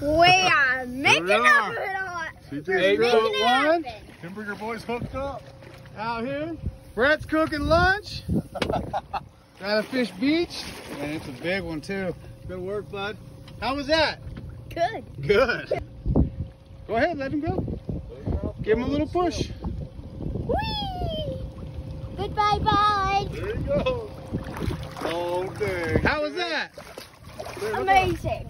We are making up for it all. We're Eight making foot it one. happen. your boys hooked up out here. Brett's cooking lunch. Got a fish beach. And it's a big one too. Good work, bud. How was that? Good. Good. Go ahead, let him go. Give him a little push. Whee! Goodbye, bud. There you go. Oh, dang. How was that? Amazing.